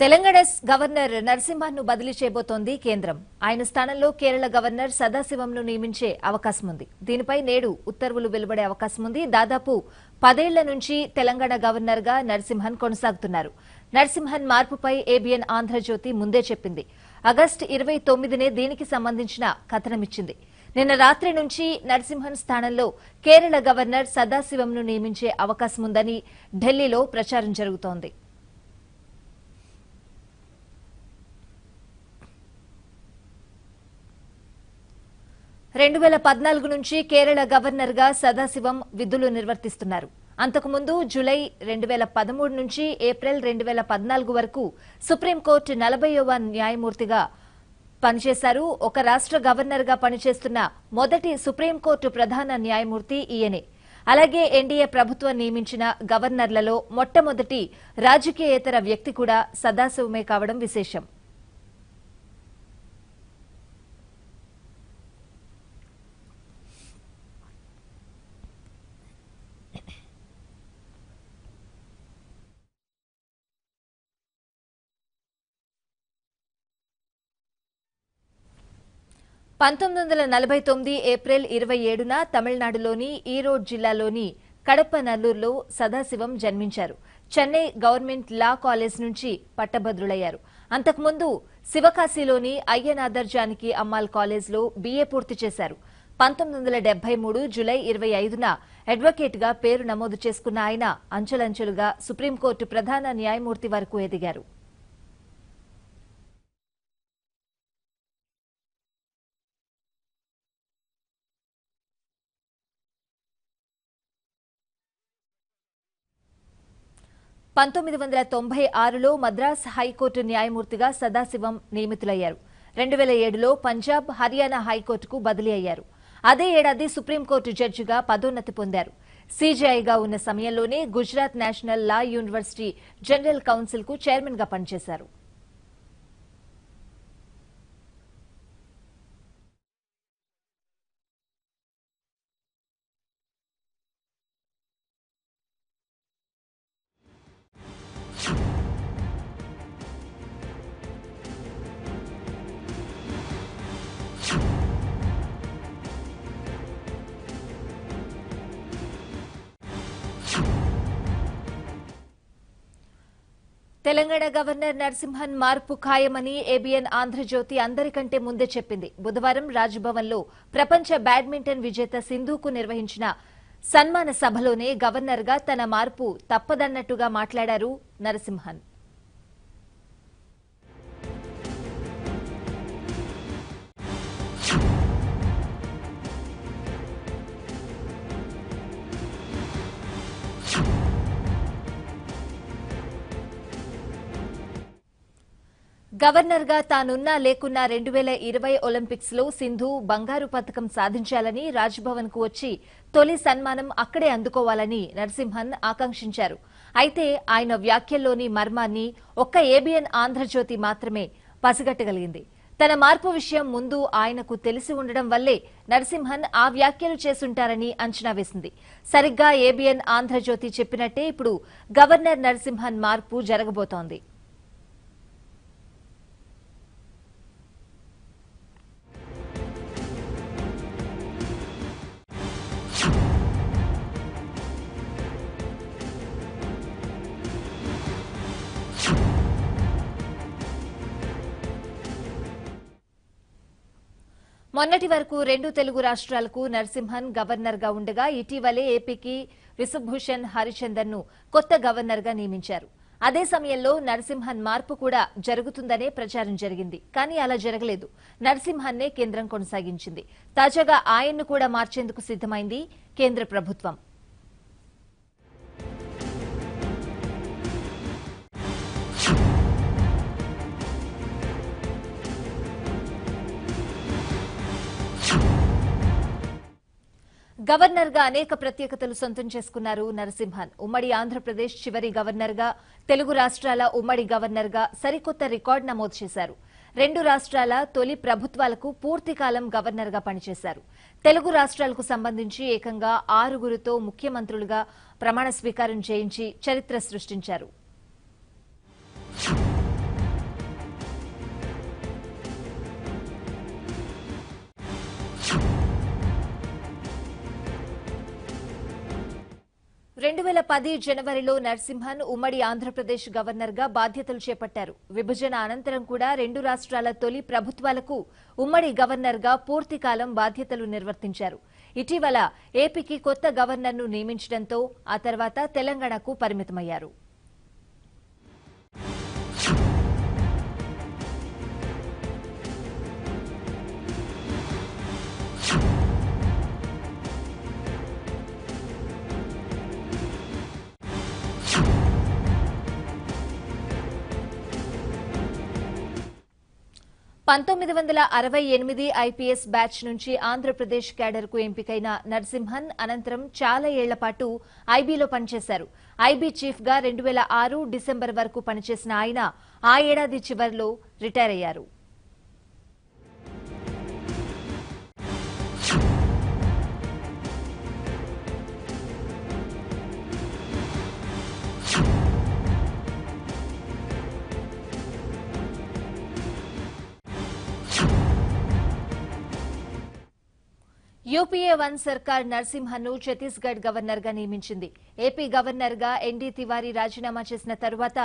Telangana governor నరసింహన్ను బదిలీ చేయబోతోంది కేంద్రం. ఆయన స్థానంలో కేరళ గవర్నర్ సదాశివంను నియమించే అవకాశం ఉంది దీనిపై నేడు ఉత్తర్వులు వెలువడే అవకాశం ఉంది దాదాపు పదేళ్ళ నుంచి తెలంగాణ గవర్నర్గా నరసింహన్ కొనసాగుతున్నారు. నరసింహన్ మార్పుపై ఏబిఎన్ ఆంధ్రజ్యోతి ముందే చెప్పింది. ఆగస్టు ఇరవై తొమ్మిదినే దీనికి సంబంధించిన కథనమిచ్చింది. నిన్న రాత్రి నుంచి నరసింహన్ స్థానంలో కేరళ గవర్నర్ సదాశివంను నియమించే అవకాశం ఉందని ఢిల్లీలో ప్రచారం జరుగుతోంది. రెండు వేల పద్నాలుగు నుంచి కేరళ గవర్నర్గా సదాశివం విధులు నిర్వర్తిస్తున్నారు. అంతకుముందు జులై రెండు వేల పదమూడు నుంచి ఏప్రిల్ రెండు వేల పద్నాలుగు వరకు సుప్రీంకోర్టు నలభైవ న్యాయమూర్తిగా పనిచేశారు. ఒక రాష్ట్ర గవర్నర్గా పనిచేస్తున్న మొదటి సుప్రీంకోర్టు ప్రధాన న్యాయమూర్తి ఈయనే. అలాగే ఎన్డీఏ ప్రభుత్వం నియమించిన గవర్నర్లలో మొట్టమొదటి రాజకీయేతర వ్యక్తి కూడా సదాశివమే కావడం విశేషం. పంతొమ్మిది వందల నలభై తొమ్మిది ఏప్రిల్ ఇరవై ఏడున తమిళనాడులోని ఈరోడ్ జిల్లాలోని కడప నల్లూరులో సదాశివం జన్మించారు. చెన్నై గవర్నమెంట్ లా కాలేజ్ నుంచి పట్టభద్రులయ్యారు. అంతకుముందు శివకాశిలోని అయ్యనాదర్ జానికి అమ్మాల్ కాలేజ్లో బీఏ పూర్తి చేశారు. పంతొమ్మిది వందల డెబ్బై మూడు జులై ఇరవై ఐదున అడ్వకేట్గా పేరు నమోదు చేసుకున్న ఆయన అంచెలంచెలుగా సుప్రీంకోర్టు ప్రధాన న్యాయమూర్తి వరకు ఎదిగారు. పంతొమ్మిది వందల తొంభై ఆరులో మద్రాస్ హైకోర్టు న్యాయమూర్తిగా సదాశివం నియమితులయ్యారు. రెండు వేల ఏడులో పంజాబ్ హర్యానా హైకోర్టుకు బదిలీ అయ్యారు. అదే ఏడాది సుప్రీంకోర్టు జడ్జిగా పదోన్నతి పొందారు. సీజీఐగా ఉన్న సమయంలోనే Gujarat national law university general కౌన్సిల్కు చైర్మన్గా పనిచేశారు. తెలంగాణ గవర్నర్ నరసింహన్ మార్పు ఖాయమని ఏబిఎన్ ఆంధ్రజ్యోతి అందరికంటే ముందే చెప్పింది. బుధవారం రాజ్భవన్లో ప్రపంచ బ్యాడ్మింటన్ విజేత సింధుకు నిర్వహించిన సన్మాన సభలోనే గవర్నర్గా తన మార్పు తప్పదన్నట్టుగా మాట్లాడారు నరసింహన్. గవర్నర్గా తానున్నా లేకున్నా రెండు వేల ఇరవై ఒలింపిక్స్లో సింధు బంగారు పథకం సాధించాలని రాజ్భవన్కు వచ్చి తొలి సన్మానం అక్కడే అందుకోవాలని నరసింహన్ ఆకాంక్షించారు. అయితే ఆయన వ్యాఖ్యల్లోని మర్మాన్ని ఒక్క ఏబిఎన్ ఆంధ్రజ్యోతి మాత్రమే పసిగట్టగలిగింది. తన మార్పు విషయం ముందు ఆయనకు తెలిసి ఉండడం వల్లే నరసింహన్ ఆ వ్యాఖ్యలు చేసుంటారని అంచనా వేసింది. సరిగ్గా ఏబిఎన్ ఆంధ్రజ్యోతి చెప్పినట్టే ఇప్పుడు గవర్నర్ నరసింహన్ మార్పు జరగబోతోంది. మొన్నటి వరకు రెండు తెలుగు రాష్ట్రాలకు నరసింహన్ గవర్నర్గా ఉండగా ఇటీవలే ఏపీకి విశ్వభూషణ్ హరిచందన్ను కొత్త గవర్నర్గా నియమించారు. అదే సమయంలో నరసింహన్ మార్పు కూడా జరుగుతుందనే ప్రచారం జరిగింది. కానీ అలా జరగలేదు. నరసింహన్నే కేంద్రం కొనసాగించింది. తాజాగా ఆయన్ను కూడా మార్చేందుకు సిద్దమైంది కేంద్ర ప్రభుత్వం. గవర్నర్గా అనేక ప్రత్యేకతలు సొంతం చేసుకున్నారు నరసింహన్. ఉమ్మడి ఆంధ్రప్రదేశ్ చివరి గవర్నర్గా తెలుగు రాష్ట్రాల ఉమ్మడి గవర్నర్గా సరికొత్త రికార్డు నమోదు చేశారు. రెండు రాష్ట్రాల తొలి ప్రభుత్వాలకు పూర్తికాలం గవర్నర్గా పనిచేశారు. తెలుగు రాష్ట్రాలకు సంబంధించి ఏకంగా ఆరుగురితో ముఖ్యమంత్రులుగా ప్రమాణ స్వీకారం చేయించి చరిత్ర సృష్టించారు. రెండు వేల పది జనవరిలో నరసింహన్ ఉమ్మడి ఆంధ్రప్రదేశ్ గవర్నర్గా బాధ్యతలు చేపట్టారు. విభజన అనంతరం కూడా రెండు రాష్ట్రాల తొలి ప్రభుత్వాలకు ఉమ్మడి గవర్నర్గా పూర్తికాలం బాధ్యతలు నిర్వర్తించారు. ఇటీవల ఏపీకి కొత్త గవర్నర్ను నియమించడంతో ఆ తర్వాత తెలంగాణకు పరిమితమయ్యారు. పంతొమ్మిది వందల అరవై ఎనిమిది ఐపీఎస్ బ్యాచ్ నుంచి ఆంధ్రప్రదేశ్ క్యాడర్కు ఎంపికైన నరసింహన్ అనంతరం చాలా ఏళ్ళ పాటు ఐబీలో పనిచేశారు. ఐబీ చీఫ్గా రెండు వేల ఆరు డిసెంబర్ వరకు పనిచేసిన ఆయన ఆ ఏడాది చివరిలో రిటైర్ అయ్యారు. యూపీఏ వన్ సర్కార్ నరసింహన్ను ఛత్తీస్గఢ్ గవర్నర్గా నియమించింది. ఏపీ గవర్నర్గా ఎన్డీ తివారీ రాజీనామా చేసిన తరువాత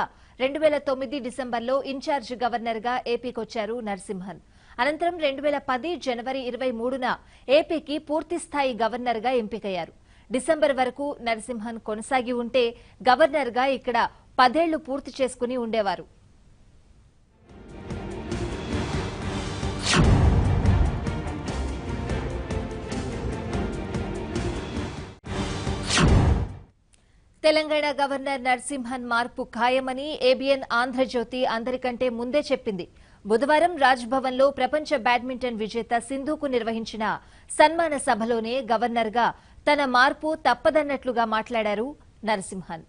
రెండు వేల తొమ్మిది డిసెంబర్లో ఇన్ఛార్జ్ గవర్నర్గా ఏపీకొచ్చారు నరసింహన్. అనంతరం రెండు వేల పది జనవరి ఇరవై మూడున ఏపీకి పూర్తిస్థాయి గవర్నర్గా ఎంపికయ్యారు. డిసెంబర్ వరకు నరసింహన్ కొనసాగి ఉంటే గవర్నర్గా ఇక్కడ పదేళ్ళు పూర్తి చేసుకుని ఉండేవారు. తెలంగాణ గవర్నర్ నరసింహన్ మార్పు ఖాయమని ఏబిఎన్ ఆంధ్రజ్యోతి అందరికంటే ముందే చెప్పింది. బుధవారం రాజ్భవన్లో ప్రపంచ బ్యాడ్మింటన్ విజేత సింధుకు నిర్వహించిన సన్మాన సభలోనే గవర్నర్గా తన మార్పు తప్పదన్నట్లుగా మాట్లాడారు నరసింహన్.